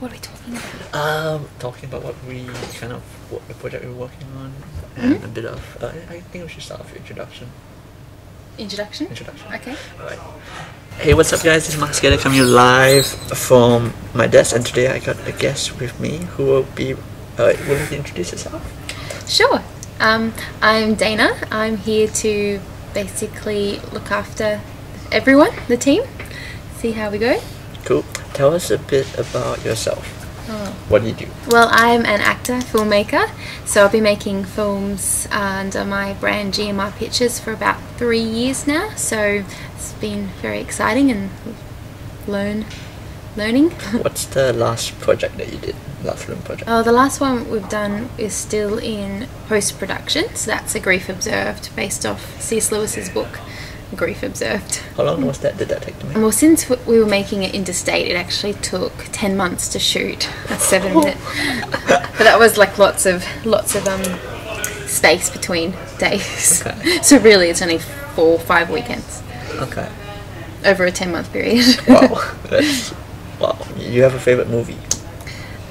What are we talking about? Um, talking about what we kind of what the project we're working on, and Mhm. a bit of. Uh, I think we should start with your introduction. Introduction? Introduction. Okay. Alright. Hey, what's up, guys? This is Mark Skater coming live from my desk, and today I got a guest with me who will be. Uh, will you introduce yourself? Sure. Um, I'm Dana. I'm here to basically look after everyone, the team, see how we go. Cool. Tell us a bit about yourself. Oh. What do you do? Well, I'm an actor, filmmaker, so I've been making films under my brand GMR Pictures for about three years now. So it's been very exciting and learn, learning. What's the last project that you did? Last film project. Oh, the last one we've done is still in post production, so that's A Grief Observed, based off C.S. Lewis's book, Grief Observed. How long was that? Did that take to make? Well, since we were making it interstate, it actually took ten months to shoot a seven minute. but that was like lots of lots of um space between days. Okay. so really, it's only four five weekends Okay. over a ten month period. Wow. That's wow. You have a favorite movie?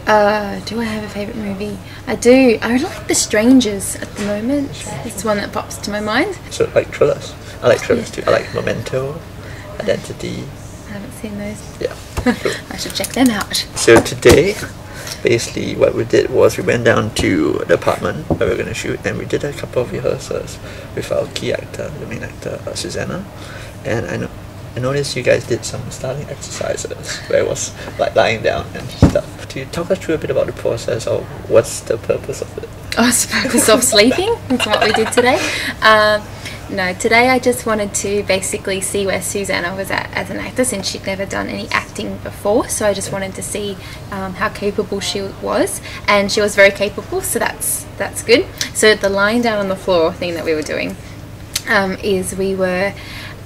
Uh, do I have a favourite movie? I do. I really like The Strangers at the moment. It's the one that pops to my mind. So like thrillers. I like thrillers too. I like Memento, Identity. I haven't seen those. Yeah. Cool. I should check them out. So today, basically what we did was we went down to the apartment where we are gonna shoot, and we did a couple of rehearsals with our key actor, the main actor, uh, Susanna. And I know. I noticed you guys did some starting exercises where it was like lying down and stuff. To talk us through a bit about the process or what's the purpose of it? Oh, I suppose of sleeping. That's what we did today. Um, no, today I just wanted to basically see where Susanna was at as an actor since she'd never done any acting before. So I just wanted to see um, how capable she was, and she was very capable. So that's that's good. So the lying down on the floor thing that we were doing um, is we were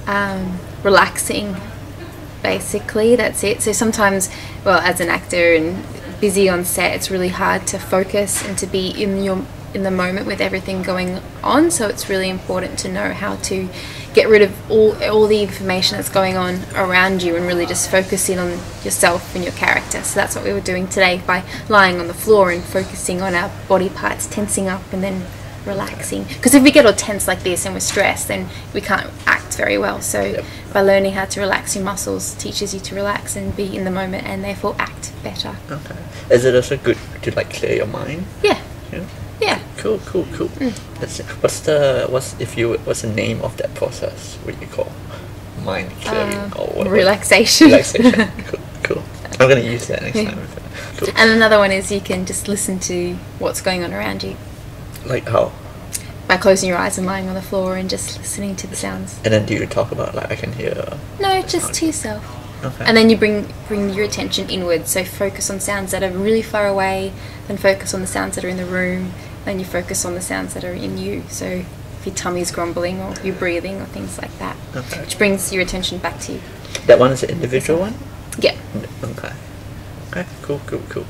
um, relaxing basically. That's it. So sometimes well as an actor and busy on set it's really hard to focus and to be in your in the moment with everything going on. So it's really important to know how to get rid of all all the information that's going on around you and really just focus in on yourself and your character. So that's what we were doing today by lying on the floor and focusing on our body parts tensing up and then relaxing. Because if we get all tense like this and we're stressed then we can't act very well so Yep. by learning how to relax your muscles teaches you to relax and be in the moment and therefore act better Okay. Is it also good to like clear your mind? yeah Yeah. yeah Cool, cool, cool. That's it. What's the what's if you what's the name of that process? What do you call mind clearing Uh, or what? relaxation. Relaxation. cool, cool. I'm gonna use that next Yeah. time. Cool. and another one is you can just listen to what's going on around you like how? By closing your eyes and lying on the floor and just listening to the sounds And then do you talk about like I can hear? no just to yourself Okay. and then you bring bring your attention inward so focus on sounds that are really far away then focus on the sounds that are in the room then you focus on the sounds that are in you so if your tummy's grumbling or you're breathing or things like that Okay. which brings your attention back to you That one is an individual one. yeah Okay. Okay. Cool. Cool. Cool.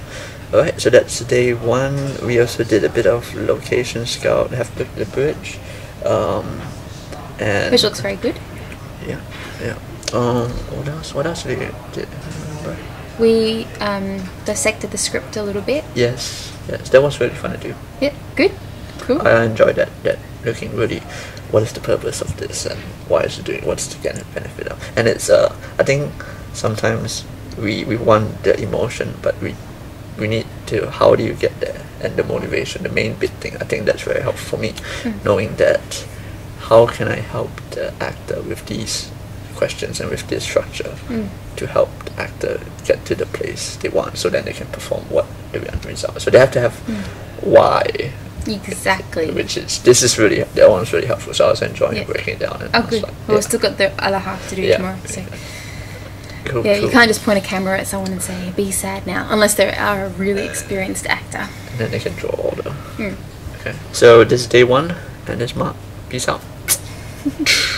All right. So that's day one. We also did a bit of location scout. Have looked at the bridge. Um, and which looks very good Yeah. Yeah. Um. What else? What else did we did? We um, dissected the script a little bit Yes. Yes. That was really fun to do. yeah good cool I enjoyed that. That looking really. What is the purpose of this and why is it doing? What's the benefit of? And it's uh. I think sometimes we we want the emotion, but we we need to. How do you get there? And the motivation, the main big thing. I think that's very helpful for me, knowing that. How can I help the actor with these questions and with this structure Mm. to help the actor get to the place they want, so then they can perform what the end result. So they have to have why exactly which is this is really that one's really helpful. So I was enjoying Yeah. breaking it down. And oh good like, yeah. we've still got the other half to do Yeah. tomorrow so Cool, yeah cool. you can't just point a camera at someone and say be sad now unless they are a really experienced actor And then they can draw all the. Mm. Okay. So this is day one, and this is Mark. Peace out.